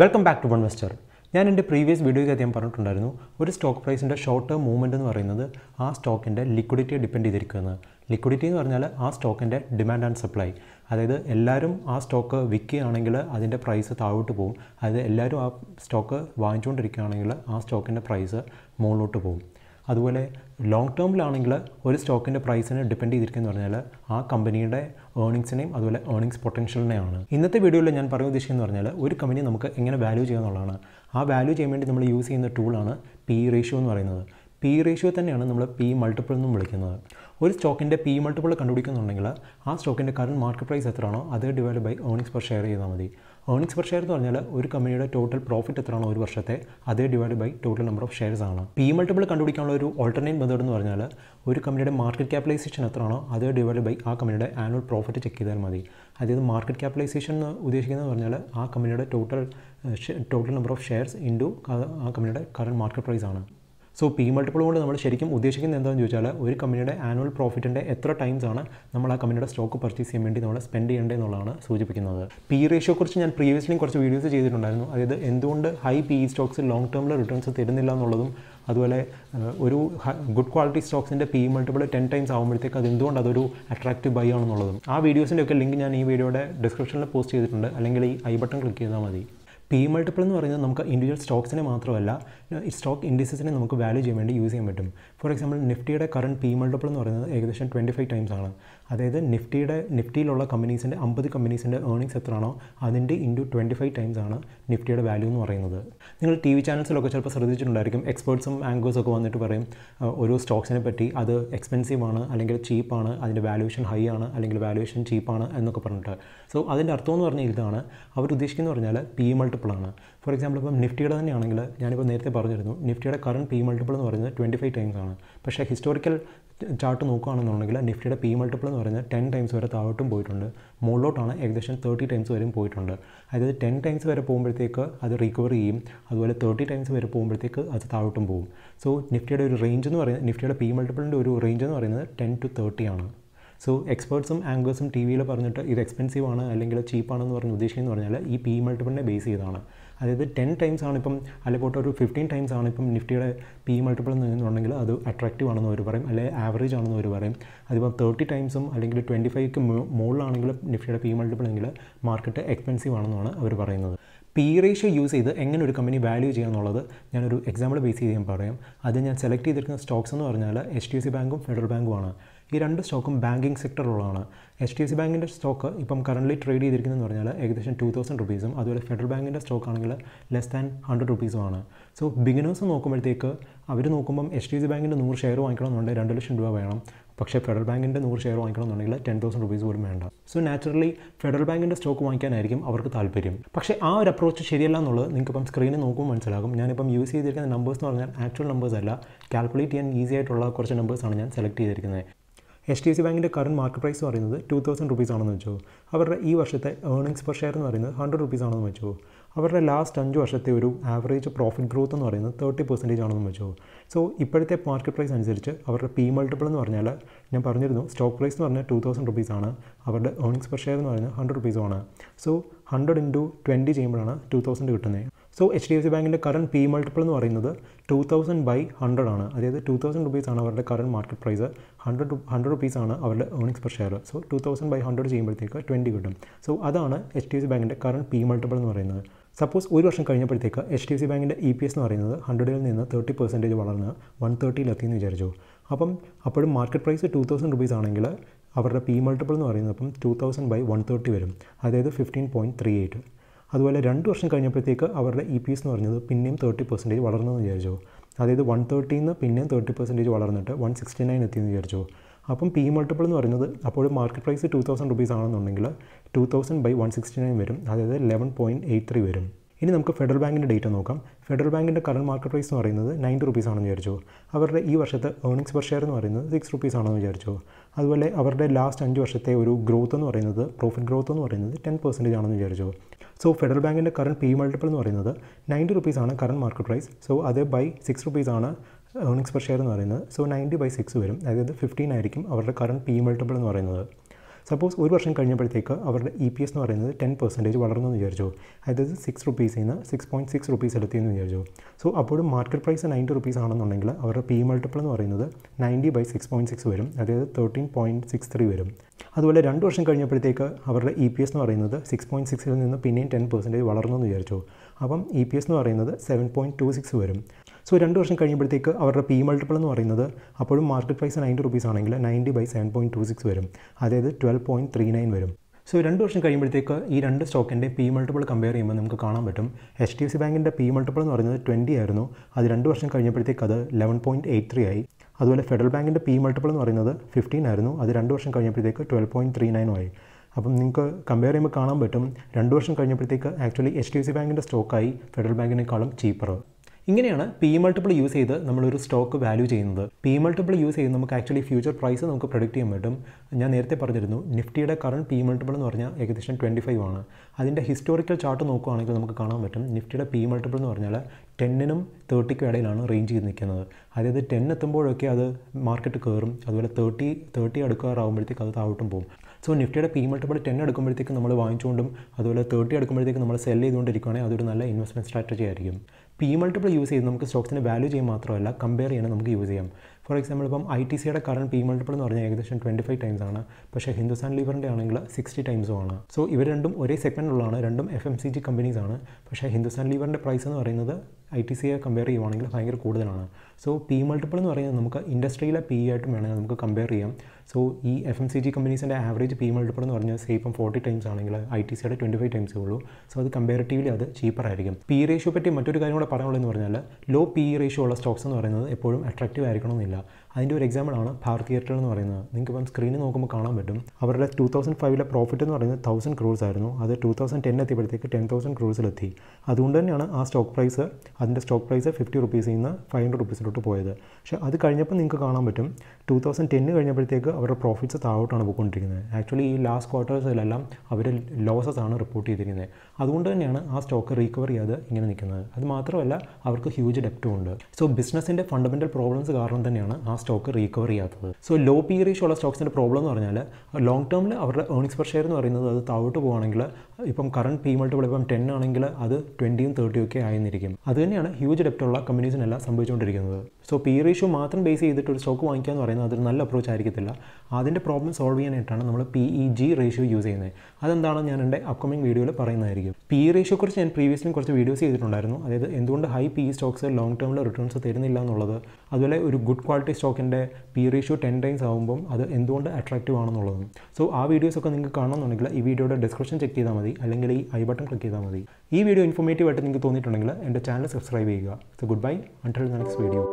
Welcome back to one wester ഞാൻ എന്റെ previous വീഡിയോയ്ക്ക് അദ്ദേഹം പറഞ്ഞിട്ടുണ്ടായിരുന്നു ഒരു സ്റ്റോക്ക് പ്രൈസിന്റെ ഷോർട്ട് ടേം മൂവ്മെന്റ് എന്ന് പറയുന്നത് ആ സ്റ്റോക്കിന്റെ ലിക്വിഡിറ്റിയെ ഡിപ്പെൻഡ് ചെയ്തിരിക്കുന്നത് ലിക്വിഡിറ്റി എന്ന് പറഞ്ഞാൽ ആ സ്റ്റോക്കിന്റെ ഡിമാൻഡ് ആൻഡ് സപ്ലൈ അതായത് എല്ലാവരും ആ സ്റ്റോക്ക് വിൽക്കുകയാണെങ്കിൽ അതിന്റെ പ്രൈസ് താഴോട്ട് പോകും. അതായത് എല്ലാവരും ആ സ്റ്റോക്ക് വാങ്ങിച്ചുകൊണ്ടിരിക്കുകയാണെങ്കിൽ ആ സ്റ്റോക്കിന്റെ പ്രൈസ് മുകളിലോട്ട് പോകും. അതുപോലെ ലോങ് ടേമിലാണെങ്കിൽ ഒരു സ്റ്റോക്കിന്റെ പ്രൈസിനെ ഡിപ്പെൻഡ് ചെയ്തിരിക്കുന്നത് പറഞ്ഞാൽ ആ കമ്പനിയുടെ ഏർണിങ്സിനെയും അതുപോലെ ഏർണിങ്സ് പൊട്ടൻഷ്യലിനെയാണ്. ഇന്നത്തെ വീഡിയോയിൽ ഞാൻ പറയാൻ ഉദ്ദേശിക്കുന്നത് പറഞ്ഞാൽ ഒരു കമ്പനി നമുക്ക് എങ്ങനെ വാല്യൂ ചെയ്യാന്നുള്ളതാണ്. ആ വാല്യൂ ചെയ്യാൻ വേണ്ടി നമ്മൾ യൂസ് ചെയ്യുന്ന ടൂളാണ് പി റേഷ്യോ എന്ന് പറയുന്നത്. പി റേഷ്യോ തന്നെയാണ് നമ്മൾ പി മൾട്ടിപ്പിൾ എന്നും വിളിക്കുന്നത്. ഒരു സ്റ്റോക്കിന്റെ പി മൾട്ടിപ്പിൾ കണ്ടുപിടിക്കുന്നുണ്ടെങ്കിൽ ആ സ്റ്റോക്കിന്റെ കറണ്ട് മാർക്കറ്റ് പ്രൈസ് എത്രയാണോ അത് divide by earnings per share ചെയ്താൽ മതി. ഏർണിങ്സ് പെർ ഷെയർ എന്ന് പറഞ്ഞാൽ ഒരു കമ്പനിയുടെ ടോട്ടൽ പ്രോഫിറ്റ് എത്രയാണോ ഒരു വർഷത്തെ അതേ divide by total number of shares ആണ്. പി മൾട്ടിപ്പിൾ കണ്ടുപിടിക്കാനുള്ള ഒരു ഓൾട്ടർനേറ്റ് മെത്തേഡ് എന്ന് പറഞ്ഞാൽ ഒരു കമ്പനിയുടെ മാർക്കറ്റ് ക്യാപിറ്റലൈസേഷൻ എത്രയാണോ അത് ഡിവൈഡ് ബൈ ആ കമ്പനിയുടെ ആനുവൽ പ്രോഫിറ്റ് ചെക്ക് ചെയ്താൽ മതി. അതായത് മാർക്കറ്റ് ക്യാപിറ്റലൈസേഷൻ എന്ന് ഉദ്ദേശിക്കുന്നത് പറഞ്ഞാൽ ആ കമ്പനിയുടെ total total number of shares into ആ കമ്പനിയുടെ കറണ്ട് മാർക്കറ്റ് പ്രൈസ് ആണ്. സോ പി മൾട്ടിപ്പിൾ കൊണ്ട് നമ്മൾ ശരിക്കും ഉദ്ദേശിക്കുന്നത് എന്താണെന്ന് ചോദിച്ചാൽ ഒരു കമ്പനിയുടെ ആനുവൽ പ്രോഫിറ്റിന്റെ എത്ര ടൈംസ് ആണ് നമ്മൾ ആ കമ്പനിയുടെ സ്റ്റോക്ക് പർച്ചേസ് ചെയ്യാൻ വേണ്ടി നമ്മൾ സ്പെൻഡ് ചെയ്യേണ്ടത് എന്നുള്ളതാണ് സൂചിപ്പിക്കുന്നത്. പി റേഷ്യോയെക്കുറിച്ച് ഞാൻ പ്രീവിയസ്ലി കുറച്ച് വീഡിയോസ് ചെയ്തിട്ടുണ്ടായിരുന്നു. അതായത് എന്തുകൊണ്ട് ഹൈ പി സ്റ്റോക്സ് ലോങ് ടേമിൽ റിട്ടേൺസ് തരുന്നില്ല എന്നുള്ളതും അതുപോലെ ഒരു ഗുഡ് ക്വാളിറ്റി സ്റ്റോക്സിന്റെ പി മൾട്ടിപ്പിൾ ടെൻ ടൈംസ് ആകുമ്പോഴത്തേക്ക് അത് എന്തുകൊണ്ട് അതൊരു അട്രാക്റ്റീവ് ബൈ ആണെന്നുള്ളതും. ആ വീഡിയോസിന്റെ ഒക്കെ ലിങ്ക് ഞാൻ ഈ വീഡിയോയുടെ ഡിസ്ക്രിപ്ഷനിൽ പോസ്റ്റ് ചെയ്തിട്ടുണ്ട്. അല്ലെങ്കിൽ ഈ ഐ ബട്ടൺ ക്ലിക്ക് ചെയ്താൽ മതി. പി മൾട്ടിപ്പിൾ എന്ന് പറയുന്നത് നമുക്ക് ഇൻഡിവിജ്വൽ സ്റ്റോക്സിനെ മാത്രമല്ല സ്റ്റോക്ക് ഇൻഡിസസിനെ നമുക്ക് വാല്യൂ ചെയ്യാൻ വേണ്ടി യൂസ് ചെയ്യാൻ പറ്റും. ഫോർ എക്സാമ്പിൾ നിഫ്റ്റിയുടെ കറണ്ട് പി മൾട്ടിപ്പിൾ എന്ന് പറയുന്നത് ഏകദേശം ട്വന്റി ഫൈവ് ടൈംസ് ആണ്. അതായത് നിഫ്റ്റിയുടെ നിഫ്റ്റിയിലുള്ള കമ്പനീസിന്റെ അമ്പത് കമ്പനീസിന്റെ ഏർണിങ്സ് എത്രയാണോ അതിന്റെ ഇന്റു ട്വന്റി ഫൈവ് ടൈംസ് ആണ് നിഫ്റ്റിയുടെ വാല്യൂ എന്ന് പറയുന്നത്. നിങ്ങൾ ടി വി ചാനൽസിലൊക്കെ ചിലപ്പോൾ ശ്രദ്ധിച്ചിട്ടുണ്ടായിരിക്കും. എക്സ്പേർട്സും ആങ്കേഴ്സും ഒക്കെ വന്നിട്ട് പറയും ഓരോ സ്റ്റോക്സിനെ പറ്റി അത് എക്സ്പെൻസീവ് ആണ് അല്ലെങ്കിൽ ചീപ്പാണ് അതിന്റെ വാല്യൂഷൻ ഹൈ ആണ് അല്ലെങ്കിൽ വാല്യൂഷൻ ചീപ്പാണ് എന്നൊക്കെ പറഞ്ഞിട്ട്. സോ അതിന്റെ അർത്ഥം എന്ന് പറഞ്ഞാൽ ഇതാണ്. അവർ ഉദ്ദേശിക്കുന്നത് പറഞ്ഞാൽ പി മൾട്ടിപ്പിൾ ആണ്. ഫോർ എക്സാമ്പിൾ ഇപ്പം നിഫ്റ്റിയുടെ തന്നെയാണെങ്കിൽ ഞാനിപ്പോൾ നേരത്തെ പറഞ്ഞിരുന്നു നിഫ്റ്റിയുടെ കറണ്ട് പി മൾട്ടിപ്പിൾ എന്ന് പറയുന്നത് ട്വന്റി ഫൈവ് ടൈംസ് ആണ്. പക്ഷേ ഹിസ്റ്റോറിക്കൽ ചാർട്ട് നോക്കുകയാണെന്നുണ്ടെങ്കിൽ നിഫ്റ്റിയുടെ പി മൾട്ടിപ്പിൾ എന്ന് പറയുന്നത് ടെൻ ടൈംസ് വരെ താഴോട്ടും പോയിട്ടുണ്ട്. മുകളിലോട്ടാണ് ഏകദേശം തേർട്ടി ടൈംസ് വരെയും പോയിട്ടുണ്ട്. അതായത് ടെൻ ടൈംസ് വരെ പോകുമ്പോഴത്തേക്ക് അത് റിക്കവർ ചെയ്യും. അതുപോലെ തേർട്ടി ടൈംസ് വരെ പോകുമ്പോഴത്തേക്ക് അത് താഴോട്ടും പോകും. സോ നിഫ്റ്റിയുടെ ഒരു റേഞ്ച് എന്ന് പറയുന്നത് നിഫ്റ്റിയുടെ പി മൾട്ടിപ്പിളിന്റെ ഒരു റേഞ്ച് എന്ന് പറയുന്നത് ടെൻ ടു തേർട്ടി ആണ്. സോ എക്സ്പേർട്സും ആങ്കേഴ്സും ടി വിയിൽ പറഞ്ഞിട്ട് ഇത് എക്സ്പെൻസീവ് ആണ് അല്ലെങ്കിൽ ചീപ്പാണെന്ന് പറഞ്ഞ് ഉദ്ദേശിക്കുന്നത് പറഞ്ഞാൽ ഈ പി മൾട്ടിപ്പിളിനെ ബേസ് ചെയ്താണ് അതായത് ടെൻ ടൈംസ് ആണ് ഇപ്പം അല്ലെങ്കിൽ ഒരു ഫിഫ്റ്റീൻ ടൈംസ് ആണ് ഇപ്പം നിഫ്റ്റിയുടെ പി മൾട്ടിപ്പിൾ നിന്നുണ്ടെങ്കിൽ അത് അട്രാക്റ്റീവ് ആണെന്ന് അവർ പറയും. അല്ലെങ്കിൽ ആവറേജ് ആണെന്ന് അവർ പറയും. അതിപ്പം തേർട്ടി ടൈംസും അല്ലെങ്കിൽ ട്വന്റി ഫൈവ്ക്ക് മുകളിലാണെങ്കിൽ നിഫ്റ്റിയുടെ പി മൾട്ടിപ്പിൾ എങ്കിൽ മാർക്കറ്റ് എക്സ്പെൻസീവ് ആണെന്നാണ് അവർ പറയുന്നത്. പി റേഷ്യോ യൂസ് ചെയ്ത് എങ്ങനെ ഒരു കമ്പനി വാല്യൂ ചെയ്യുക എന്നുള്ളത് ഞാനൊരു എക്സാമ്പിൾ ബേസ് ചെയ്ത് ഞാൻ പറയാം. അത് ഞാൻ സെലക്ട് ചെയ്തിരിക്കുന്ന സ്റ്റോക്സ് എന്ന് പറഞ്ഞാൽ എച്ച് ഡി എഫ് സി ബാങ്കും ഫെഡറൽ ബാങ്കുമാണ് ഈ രണ്ട് സ്റ്റോക്കും ബാങ്കിങ് സെക്ടറിലുള്ളതാണ്. എച്ച് ഡി എഫ് സി ബാങ്കിന്റെ സ്റ്റോക്ക് ഇപ്പം കറന്റ് ട്രേഡ് ചെയ്തിരിക്കുന്നതെന്ന് പറഞ്ഞാൽ ഏകദേശം ടു തൗസൻഡ് റുപ്പീസും അതുപോലെ ഫെഡറൽ ബാങ്കിന്റെ സ്റ്റോക്ക് ആണെങ്കിൽ ലെസ് ദാൻ ഹൺഡ്രഡ് റുപ്പീസുമാണ് സോ ബിഗിനേഴ്സ് നോക്കുമ്പോഴത്തേക്ക് അവർ നോക്കുമ്പം എച്ച് ഡി എഫ് സി ബാങ്കിന്റെ നൂറ് ഷെയർ വാങ്ങിക്കണമെന്നുണ്ടെങ്കിൽ രണ്ട് ലക്ഷം രൂപ വേണം. പക്ഷേ ഫെഡറൽ ബാങ്കിന്റെ നൂറ് ഷെയർ വാങ്ങിക്കണമെന്നുണ്ടെങ്കിൽ ടെൻ തൗസൻഡ് റുപ്പീസ് പോലും വേണ്ട. സോ നാച്ചുറലി ഫെഡറൽ ബാങ്കിന്റെ സ്റ്റോക്ക് വാങ്ങിക്കാനായിരിക്കും അവർക്ക് താല്പര്യം. പക്ഷേ ആ ഒരു അപ്രോച്ച് ശരിയല്ല എന്നുള്ളത് നിങ്ങൾക്ക് ഇപ്പം സ്ക്രീനിൽ നോക്കുമ്പോൾ മനസ്സിലാകും. ഞാനിപ്പം യൂസ് ചെയ്തിരിക്കുന്ന നമ്പേഴ്സ് എന്ന് പറഞ്ഞാൽ ആക്ച്വൽ നമ്പേഴ്സ് അല്ല. കാൽക്കുലേറ്റ് ചെയ്യാൻ ഈസി ആയിട്ടുള്ള കുറച്ച് നമ്പേഴ്സാണ് ഞാൻ സെലക്ട് ചെയ്തിരിക്കുന്നത്. എച്ച് ഡി എഫ് സി ബാങ്കിന്റെ കറണ്ട് മാർക്കറ്റ് പ്രൈസ് പറയുന്നത് ടു തൗസൻഡ് റുപ്പീസ് ആണെന്ന് വെച്ചോ. അവരുടെ ഈ വർഷത്തെ ഏർണിങ്സ് പെർ ഷെയർ എന്ന് പറയുന്നത് ഹൺഡ്രഡ് റുപ്പീസ് ആണെന്ന് വെച്ചോ. അവരുടെ ലാസ്റ്റ് അഞ്ച് വർഷത്തെ ഒരു ആവറേജ് പ്രോഫിറ്റ് ഗ്രോത്ത് എന്ന് പറയുന്നത് തേർട്ടി പെർസെന്റേജ് ആണെന്ന് വെച്ചോ. സോ ഇപ്പോഴത്തെ മാർക്കറ്റ് പ്രൈസ് അനുസരിച്ച് അവരുടെ പി മൾട്ടിപ്പിൾ എന്ന് പറഞ്ഞാൽ ഞാൻ പറഞ്ഞിരുന്നു സ്റ്റോക്ക് പ്രൈസ് എന്ന് പറഞ്ഞാൽ ടു തൗസൻഡ് റുപ്പീസ് ആണ്. അവരുടെ ഏർണിങ്സ് പെർ ഷെയർ എന്ന് പറയുന്നത് ഹൺഡ്രഡ് റുപ്പീസുമാണ് സോ ഹൺഡ്രഡ് ഇന്റു ട്വന്റി ചെയ്യുമ്പോഴാണ് ടു തൗസൻഡ് കിട്ടുന്നത്. So H D F C ബാങ്കിന്റെ കറണ്ട് പി മൾട്ടിപ്പിൾ എന്ന് പറയുന്നത് ടു തൗസൻഡ് ബൈ ഹൺഡ്രഡ് ആണ്. അതായത് ടു തൗസൻഡ് റുപ്പീസ് ആണ് അവരുടെ current market price hundred hundred rupees ആണ് അവരുടെ earnings per share so two thousand by hundred ചെയ്യുമ്പോഴത്തേക്ക് ട്വന്റി കിട്ടും. സോ അതാണ് എച്ച് ഡി എഫ് സി ബാങ്കിന്റെ കറണ്ട് പി മൾട്ടിപ്പിൾ എന്ന് പറയുന്നത്. സപ്പോസ് ഒരു വർഷം കഴിഞ്ഞപ്പോഴത്തേക്ക് എച്ച് ഡി എഫ് സി ബാങ്കിന്റെ ഇ പി എസ് എന്ന് പറയുന്നത് ഹൺഡ്രഡിൽ നിന്ന് തേർട്ടി പെർസെന്റേജ് വളർന്ന് വൺ തേർട്ടിയിലെത്തിയെന്ന് വിചാരിച്ചു. അപ്പം അപ്പോഴും market price two thousand rupees ആണെങ്കിൽ അവരുടെ പി മൾട്ടിപ്പിൾ എന്ന് പറയുന്നത് അപ്പം two thousand by one thirty വരും. അതായത് ഫിഫ്റ്റീൻ പോയിന്റ് ത്രീ എയ്റ്റ് അതുപോലെ രണ്ട് വർഷം കഴിഞ്ഞപ്പോഴത്തേക്ക് അവരുടെ ഇ പി എസ് എന്ന് പറഞ്ഞത് പിന്നെയും തേർട്ടി പെർസെന്റേജ് വളർന്നെന്ന് വിചാരിച്ചു. അതായത് വൺ തേർട്ടിയിൽ നിന്ന് പിന്നെയും തേർട്ടി പെർസെന്റേജ് വളർന്നിട്ട് വൺ സിക്സ്റ്റി നയൻ എത്തിയെന്ന് വിചാരിച്ചു. അപ്പം പി മൾട്ടിപ്പിൾ എന്ന് പറയുന്നത് അപ്പോൾ market price two thousand rupees ആണെന്നുണ്ടെങ്കിൽ two thousand by one sixty nine വരും. അതായത് ലെവൻ പോയിന്റ് എയ്റ്റ് ത്രീ വരും. ഇനി നമുക്ക് ഫെഡറൽ ബാങ്കിന്റെ ഡേറ്റ നോക്കാം. ഫെഡറൽ ബാങ്കിന്റെ കറണ്ട് മാർക്കറ്റ് പ്രൈസ് എന്ന് പറയുന്നത് നയന്റി റുപ്പീസ് ആണെന്ന് വിചാരിച്ചു. അവരുടെ ഈ വർഷത്തെ ഏർണിങ്സ് പെർ ഷെയർ എന്ന് പറയുന്നത് സിക്സ് റുപ്പീസ് ആണെന്ന് വിചാരിച്ചു. അതുപോലെ അവരുടെ ലാസ്റ്റ് അഞ്ച് വർഷത്തെ ഒരു ഗ്രോത്ത് എന്ന് പറയുന്നത് പ്രോഫിറ്റ് ഗ്രോത്ത് എന്ന് പറയുന്നത് ടെൻ പെർസെന്റേജ് ആണെന്ന് വിചാരിച്ചു. സോ ഫെഡറൽ ബാങ്കിന്റെ കറണ്ട് പി മൾട്ടിപ്പിൾ എന്ന് പറയുന്നത് നയന്റി റുപ്പീസ് ആണ് കറണ്ട് മാർക്കറ്റ് പ്രൈസ് സോ അത് ബൈ സിക്സ് റുപ്പീസ് ആണ് ഏർണിങ്സ് പെർ ഷെയർ എന്ന് പറയുന്നത്. സോ നയന്റി ബൈ സിക്സ് വരും. അതായത് ഫിഫ്റ്റീൻ ആയിരിക്കും അവരുടെ കറണ്ട് പി മൾട്ടിപ്പിൾ എന്ന് പറയുന്നത്. സപ്പോസ് ഒരു വർഷം കഴിഞ്ഞപ്പോഴത്തേക്ക് അവരുടെ ഇ പി എസ് എന്ന് പറയുന്നത് ടെൻ പെർസെന്റേജ് വളർന്നു എന്ന് വിചാരിച്ചു. അതായത് സിക്സ് റുപ്പീസിൽ നിന്ന് സിക്സ് പോയിന്റ് സിക്സ് റുപ്പീസ് എടുത്തിയെന്ന് വിചാരിച്ചു. സോ അപ്പോഴും മാർക്കറ്റ് പ്രൈസ് നയന്റി റുപ്പീസ് ആണെന്നുണ്ടെങ്കിൽ അവരുടെ പി മൾട്ടിപ്പിൾ എന്ന് പറയുന്നത് ninety by six point six വരും. അതായത് തേർട്ടീൻ പോയിന്റ് സിക്സ് ത്രീ വരും. അതുപോലെ രണ്ട് വർഷം കഴിഞ്ഞപ്പോഴത്തേക്ക് അവരുടെ ഇ പി എസ് എന്ന് പറയുന്നത് സിക്സ് പോയിന്റ് സിക്സിൽ നിന്ന് പിന്നെയും ടെൻ പെർസെന്റേജ് വളർന്നു എന്ന് വിചാരിച്ചു. അപ്പം ഇ പി എസ് എന്ന് പറയുന്നത് സെവൻ പോയിന്റ് ടു സിക്സ് വരും. സോ രണ്ട് വർഷം കഴിയുമ്പോഴത്തേക്ക് അവരുടെ പി മൾട്ടിപ്പിൾ എന്ന് പറയുന്നത് അപ്പോഴും മാർക്കറ്റ് പ്രൈസ് നയന്റി റുപ്പീസ് ആണെങ്കിൽ ninety by seven point two six വരും. അതായത് ട്വൽവ് പോയിന്റ് ത്രീ നയൻ വരും. സോ രണ്ട് വർഷം കഴിയുമ്പോഴത്തേക്ക് ഈ രണ്ട് സ്റ്റോക്കിന്റെ പി മൾട്ടിപ്പിൾ കമ്പയർ ചെയ്യുമ്പോൾ നമുക്ക് കാണാൻ പറ്റും. എച്ച് ഡി എഫ് സി ബാങ്കിന്റെ പി മൾട്ടിപ്പിൾ എന്ന് പറയുന്നത് ട്വന്റി ആയിരുന്നു. അത് രണ്ട് വർഷം കഴിഞ്ഞപ്പോഴത്തേക്ക് അത് ലെവൻ പോയിന്റ് എയ്റ്റ് ത്രീ ആയി. അതുപോലെ ഫെഡറൽ ബാങ്കിന്റെ പി മൾട്ടിപ്പിൾ എന്ന് പറയുന്നത് ഫിഫ്റ്റീൻ ആയിരുന്നു. അത് രണ്ട് വർഷം കഴിഞ്ഞപ്പോഴത്തേക്ക് ട്വൽവ് പോയിന്റ് ത്രീ നയനും ആയി. അപ്പം നിങ്ങൾക്ക് കമ്പയർ ചെയ്യുമ്പോൾ കാണാൻ പറ്റും. രണ്ട് വർഷം കഴിഞ്ഞപ്പോഴത്തേക്ക് actually H D F C ബാങ്കിന്റെ സ്റ്റോക്കായി ഫെഡറൽ ബാങ്കിനേക്കാളും ചീപ്പർ ഇങ്ങനെയാണ് പി മൾട്ടിപ്പിൾ യൂസ് ചെയ്ത് നമ്മളൊരു സ്റ്റോക്ക് വാല്യൂ ചെയ്യുന്നത്. പി മൾട്ടിപ്പിൾ യൂസ് ചെയ്ത് നമുക്ക് ആക്ച്വലി ഫ്യൂച്ചർ പ്രൈസ് നമുക്ക് പ്രൊഡിക്റ്റ് ചെയ്യാൻ പറ്റും. ഞാൻ നേരത്തെ പറഞ്ഞിരുന്നു നിഫ്റ്റിയുടെ കറണ്ട് പി മൾട്ടിപ്പിൾ എന്ന് പറഞ്ഞാൽ ഏകദേശം ട്വന്റി ഫൈവ് ആണ്. അതിന്റെ ഹിസ്റ്റോറിക്കൽ ചാർട്ട് നോക്കുകയാണെങ്കിൽ നമുക്ക് കാണാൻ പറ്റും നിഫ്റ്റിയുടെ പി മൾട്ടിപ്പിൾ എന്ന് പറഞ്ഞാൽ ടെന്നിനും തേർട്ടിക്കും ഇടയിലാണ് റേഞ്ച് ചെയ്ത് നിൽക്കുന്നത്. അതായത് ടെൻ എത്തുമ്പോഴൊക്കെ അത് മാർക്കറ്റ് കയറും അതുപോലെ തേർട്ടി തേർട്ടി അടുക്കാറാകുമ്പോഴത്തേക്ക് അത് താഴോട്ടും പോകും. സോ നിഫ്റ്റിയുടെ പി മൾട്ടിപ്പിൾ ടെൻ എടുക്കുമ്പോഴത്തേക്ക് നമ്മൾ വാങ്ങിച്ചുകൊണ്ടും അതുപോലെ തേർട്ടി എടുക്കുമ്പോഴത്തേക്ക് നമ്മൾ സെൽ ചെയ്തുകൊണ്ടിരിക്കുകയാണെങ്കിൽ അതൊരു നല്ല ഇൻവെസ്റ്റ്മെന്റ് സ്ട്രാറ്റജി ആയിരിക്കും. പി മൾട്ടിപ്പിൾ യൂസ് ചെയ്ത് നമുക്ക് സ്റ്റോക്സിനെ വാല്യൂ ചെയ്യാൻ മാത്രമല്ല കമ്പയർ ചെയ്യാൻ നമുക്ക് യൂസ് ചെയ്യാം. ഫോർ എക്സാമ്പിൾ ഇപ്പം ഐ ടി സിയുടെ കറണ്ട് പി മൾട്ടിപ്പിൾ എന്ന് പറഞ്ഞാൽ ഏകദേശം ട്വന്റി ഫൈവ് ടൈംസ് ആണ്. പക്ഷേ ഹിന്ദുസ്ഥാൻ ലീവറിന്റെ ആണെങ്കിൽ സിക്സ്റ്റി ടൈംസും ആണ്. സോ ഇവർ രണ്ടും ഒരേ സെഗ്മെന്റുള്ളതാണ് രണ്ടും F M C G companies ആണ്. പക്ഷേ ഹിന്ദുസ്ഥാൻ ലീവറിന്റെ പ്രൈസ് എന്ന് പറയുന്നത് ഐ ടി സിയെ കമ്പയർ ചെയ്യുവാണെങ്കിൽ ഭയങ്കര കൂടുതലാണ്. സോ പി മൾട്ടിപ്പിൾ എന്ന് പറയുന്നത് നമുക്ക് ഇൻഡസ്ട്രിയിലെ പി ആയിട്ടും വേണമെങ്കിൽ നമുക്ക് കമ്പയർ ചെയ്യാം. സോ ഈ എഫ് എം സി ജി കമ്പനീസിന്റെ ആവറേജ് പി മൾട്ടിപ്പിൾ എന്ന് പറഞ്ഞാൽ സേ ഇപ്പം ഫോർട്ടി ടൈംസ് ആണെങ്കിൽ ഐ ടി സിയുടെ ട്വന്റി ഫൈവ് ടൈംസേ ഉള്ളൂ. സോ അത് കമ്പാരിറ്റീവ്ലി അത് ചീപ്പർ ആയിരിക്കും. പി റേഷ്യോ പറ്റി മറ്റൊരു കാര്യം കൂടെ പറയാനുള്ളതെന്ന് പറഞ്ഞാൽ ലോ പി റേഷ്യോ ഉള്ള സ്റ്റോക്സ് എന്ന് പറയുന്നത് എപ്പോഴും അട്രാക്റ്റീവ് ആയിരിക്കണമെന്നില്ല. അതിന്റെ ഒരു എക്സാമ്പിളാണ് ഭാരത് തിയേറ്റർ എന്ന് പറയുന്നത്. നിങ്ങൾക്ക് ഇപ്പം സ്ക്രീനിൽ നോക്കുമ്പോൾ കാണാൻ പറ്റും. അവരുടെ ടു തൗസൻഡ് ഫൈവിലെ പ്രോഫിറ്റ് എന്ന് പറയുന്നത് തൗസൻഡ് ക്രൂസ് ആയിരുന്നു. അത് ടു തൗസൻഡ് ടെൻ എത്തിയപ്പോഴത്തേക്ക് ടെൻ തൗസൻഡ് ക്രോഴ്സിലെത്തി അതുകൊണ്ട് തന്നെയാണ് ആ സ്റ്റോക്ക് പ്രൈസ് അതിന്റെ സ്റ്റോക്ക് പ്രൈസ് ഫിഫ്റ്റി റുപ്പീസിൽ നിന്ന് ഫൈവ് ഹൺഡ്രഡ് റുപ്പീസിലോട്ട് പോയത്. പക്ഷേ അത് കഴിഞ്ഞപ്പോൾ നിങ്ങൾക്ക് കാണാൻ പറ്റും ടു തൗസൻഡ് ടെന്ന് കഴിഞ്ഞപ്പോഴത്തേക്ക് അവരുടെ പ്രോഫിറ്റ്സ് താഴോട്ടാണ് പോയിക്കൊണ്ടിരിക്കുന്നത്. ആക്ച്വലി ഈ ലാസ്റ്റ് ക്വാർട്ടേഴ്സിലെല്ലാം അവർ ലോസസ് ആണ് റിപ്പോർട്ട് ചെയ്തിരിക്കുന്നത്. അതുകൊണ്ട് തന്നെയാണ് ആ സ്റ്റോക്ക് റീകവർ ചെയ്യാതെ ഇങ്ങനെ നിൽക്കുന്നത്. അത് മാത്രമല്ല അവർക്ക് ഹ്യൂജ് ഡെപ്റ്റും ഉണ്ട്. സോ ബിസിനസ്സിന്റെ ഫണ്ടമെന്റൽ പ്രോബ്ലംസ് കാരണം തന്നെയാണ് ആ സ്റ്റോക്ക് റീകവർ ചെയ്യാത്തത്. സോ ലോ പി റേഷ്യോ ഉള്ള സ്റ്റോക്സിന്റെ പ്രോബ്ലം എന്ന് പറഞ്ഞാൽ ലോങ് ടേമിൽ അവരുടെ ഏർണിങ്സ് പെർ ഷെയർ എന്ന് പറയുന്നത് അത് താഴോട്ട് പോകുകയാണെങ്കിൽ ഇപ്പം കറണ്ട് പി മൾട്ടിപ്പിൾ ഇപ്പം ടെൻ ആണെങ്കിൽ അത് ട്വന്റിയും തേർട്ടിയും ഒക്കെ ആയിരുന്നിരിക്കും അത് തന്നെയാണ് ഹ്യൂജ് ഡെപ്റ്റുള്ള കമ്പനീസിനെല്ലാം സംഭവിച്ചുകൊണ്ടിരിക്കുന്നത്. സോ പി റേഷ്യോ മാത്രം ബേസ് ചെയ്തിട്ട് ഒരു സ്റ്റോക്ക് വാങ്ങിക്കുക എന്ന് പറയുന്നത് അതൊരു നല്ല അപ്രോച്ച് ആയിരിക്കത്തില്ല. അതിന്റെ പ്രോബ്ലം സോൾവ് ചെയ്യാനായിട്ടാണ് നമ്മൾ P E G ratio use ചെയ്യുന്നത്. അതെന്താണ് ഞാൻ എന്റെ അപ്കമിംഗ് വീഡിയോയിൽ പറയുന്നതായിരിക്കും. പി റേഷ്യോ കുറിച്ച് ഞാൻ പ്രീവിയസ്ലി കുറച്ച് വീഡിയോസ് ചെയ്തിട്ടുണ്ടായിരുന്നു. അതായത് എന്തുകൊണ്ട് ഹൈ പി സ്റ്റോക്സ് ലോങ് ടേമിൽ റിട്ടേൺസ് തരുന്നില്ല എന്നുള്ളത്. അതുപോലെ ഒരു ഗുഡ് ക്വാളിറ്റി സ്റ്റോക്കിന്റെ പി റേഷ്യോ ടെൻ ടൈംസ് ആകുമ്പം അത് എന്തുകൊണ്ട് അട്രാക്റ്റീവ് ആണെന്നുള്ളതും. സോ ആ വീഡിയോസൊക്കെ നിങ്ങൾക്ക് കാണണമെന്നുണ്ടെങ്കിൽ ഈ വീഡിയോയുടെ ഡിസ്ക്രിപ്ഷൻ ചെക്ക് ചെയ്താൽ മതി. അല്ലെങ്കിൽ ഈ ഐ ബട്ടൺ ക്ലിക്ക് ചെയ്താൽ മതി. ഈ വീഡിയോ ഇൻഫോർമേറ്റീവ് ആയിട്ട് നിങ്ങൾക്ക് തോന്നിയിട്ടുണ്ടെങ്കിൽ എന്റെ ചാനൽ സബ്സ്ക്രൈബ് ചെയ്യുക. So good bye until next video